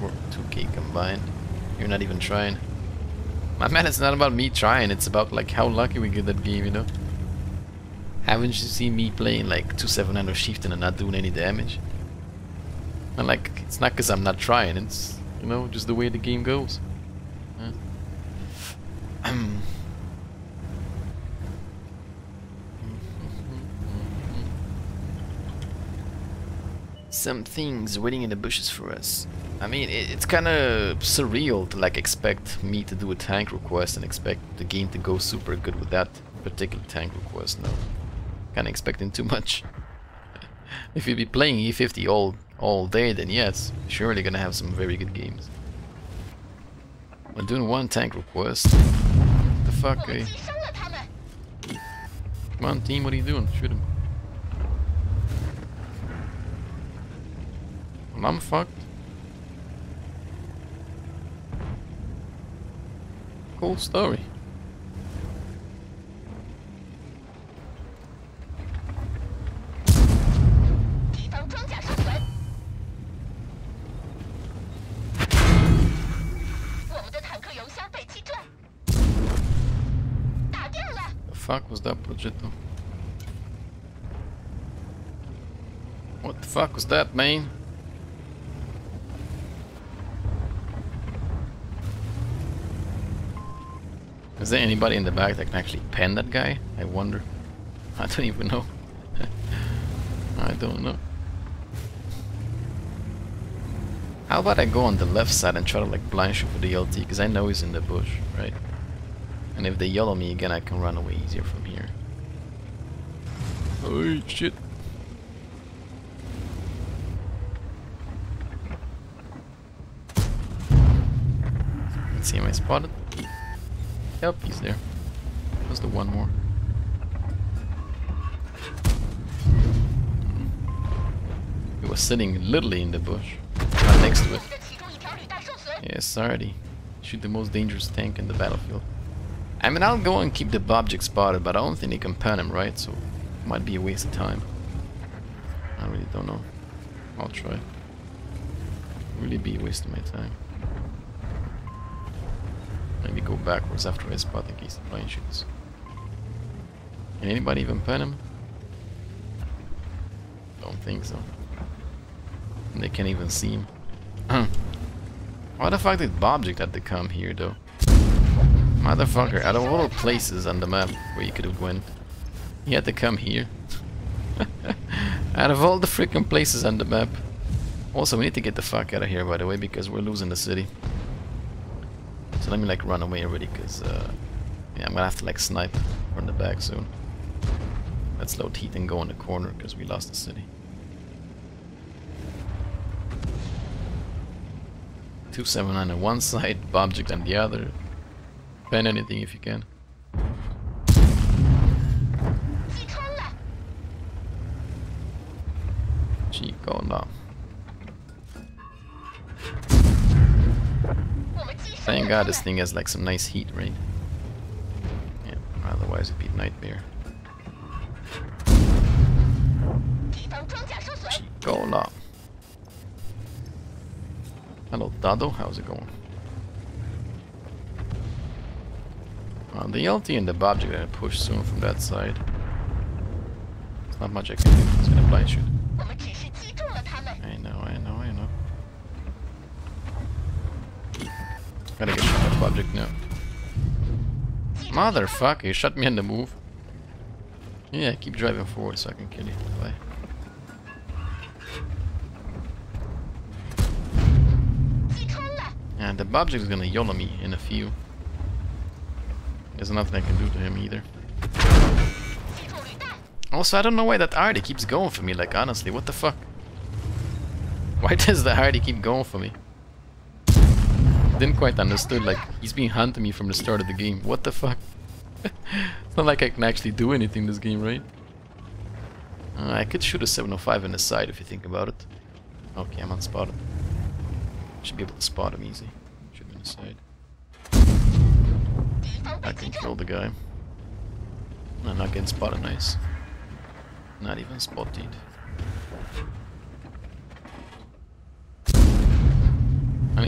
for 2k combined. You're not even trying. My man, it's not about me trying, it's about like how lucky we get that game, you know? Haven't you seen me playing like 2-7 Chieftain and not doing any damage? And like, it's not because I'm not trying, it's, you know, just the way the game goes. Some things waiting in the bushes for us. I mean, it, it's kind of surreal to like expect me to do a tank request and expect the game to go super good with that particular tank request. No, kind of expecting too much. if you'd be playing E50 all all day, then yes, surely gonna have some very good games. When doing one tank request, What the fuck, eh? Come on, team, what are you doing? Shoot him. I'm fucked. Cool story. The fuck was that Progetto? What the fuck was that, man? Is there anybody in the back that can actually pen that guy? I wonder. I don't even know. I don't know. How about I go on the left side and try to like blind shoot for the LT because I know he's in the bush, right? And if they yellow me again, I can run away easier from here. Oh shit. Let's see, am I spotted? Yep, he's there. Just the one more. He was sitting literally in the bush, right next to it. Yes, already. Shoot the most dangerous tank in the battlefield. I mean, I'll go and keep the object spotted, but I don't think they can pen him, right? So, might be a waste of time. I really don't know. I'll try. Really be a waste of my time. Maybe go backwards after I spot the case the blind shoots. Can anybody even pen him? Don't think so. And they can't even see him. Why the fuck did Bobject have to come here though? Motherfucker, out of all the places on the map where you could have went, he had to come here. out of all the freaking places on the map. Also, we need to get the fuck out of here, by the way, because we're losing the city. So let me like run away already, because uh, yeah, I'm gonna have to like snipe from the back soon. Let's load heat and go in the corner, because we lost the city. Two seven nine on one side, object on the other. Pen anything if you can. Chico, no. Thank god this thing has like some nice heat, right? Yeah, otherwise it'd be nightmare. Chico, no. Hello, Dado, how's it going? Uh, the LT and the Bob's are gonna push soon from that side. There's not much I can do. It's gonna blind shoot. I know, I know, I know. Gotta get shot at Bobject now. Motherfucker, you shot me in the move. Yeah, keep driving forward so I can kill you. Bye. And the Bobject is gonna YOLO me in a few. There's nothing I can do to him either. Also, I don't know why that Artie keeps going for me, like, honestly, what the fuck? Why does the Artie keep going for me? Didn't quite understood, like, he's been hunting me from the start of the game. What the fuck? it's not like I can actually do anything in this game, right? Uh, I could shoot a 705 in the side if you think about it. Okay, I'm unspotted. Should be able to spot him easy. Shoot in the side. I can kill the guy. I'm not getting spotted nice. Not even spotted.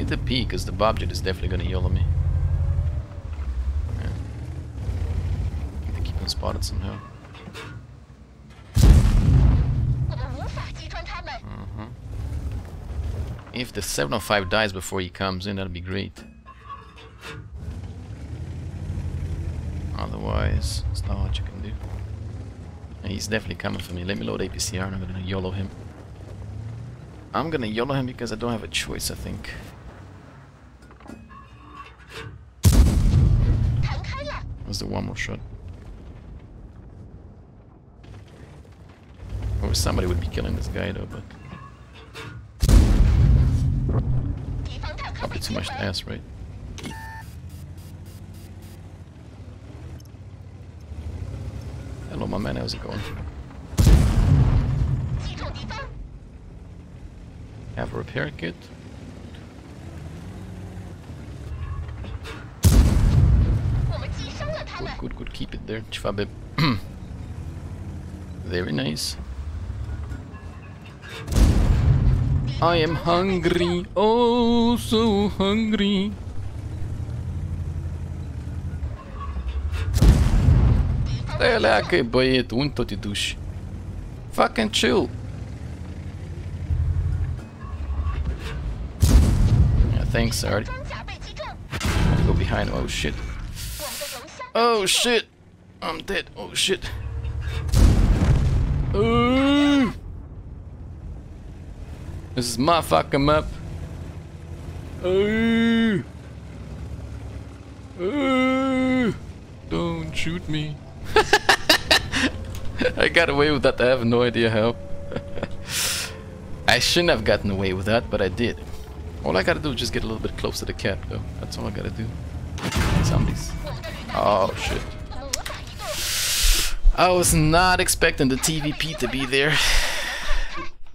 need to pee because the Bobjet is definitely gonna yell at me. Yeah. Keep him spotted somehow. Mm-hmm. If the 705 dies before he comes in, that'd be great. Otherwise, it's not what you can do. He's definitely coming for me. Let me load APCR and I'm gonna YOLO him. I'm gonna YOLO him because I don't have a choice, I think. was the one more shot. Or somebody would be killing this guy though, but... Probably too much to ask, right? Hello, my man, how's it going? Have a repair kit. there, Chvabe. Very nice. I am hungry, oh so hungry. Стреляй, бăiet, unde tot te? Fucking chill. Yeah, thanks, sorry. Go behind. Oh shit. Oh shit. I'm dead. Oh shit. Ooh. This is my fucking map. Ooh. Ooh. Don't shoot me. I got away with that. I have no idea how. I shouldn't have gotten away with that, but I did. All I gotta do is just get a little bit closer to the cat, though. That's all I gotta do. Zombies. Oh, shit. I was not expecting the TVP to be there.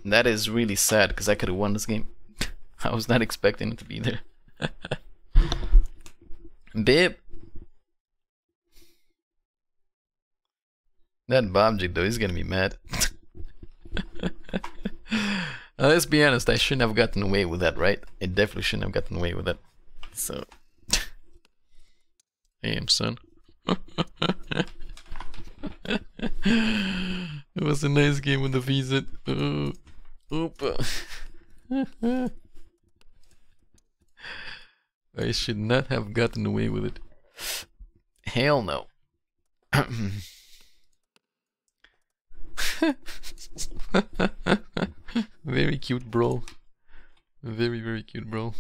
that is really sad, because I could have won this game. I was not expecting it to be there. Bib. That Bobjig, though, he's gonna be mad. Uh, let's be honest, I shouldn't have gotten away with that, right? I definitely shouldn't have gotten away with that. So... I am son. it was a nice game with the VZ. Uh, Opa. I should not have gotten away with it. Hell no. very cute, bro. Very, very cute, bro.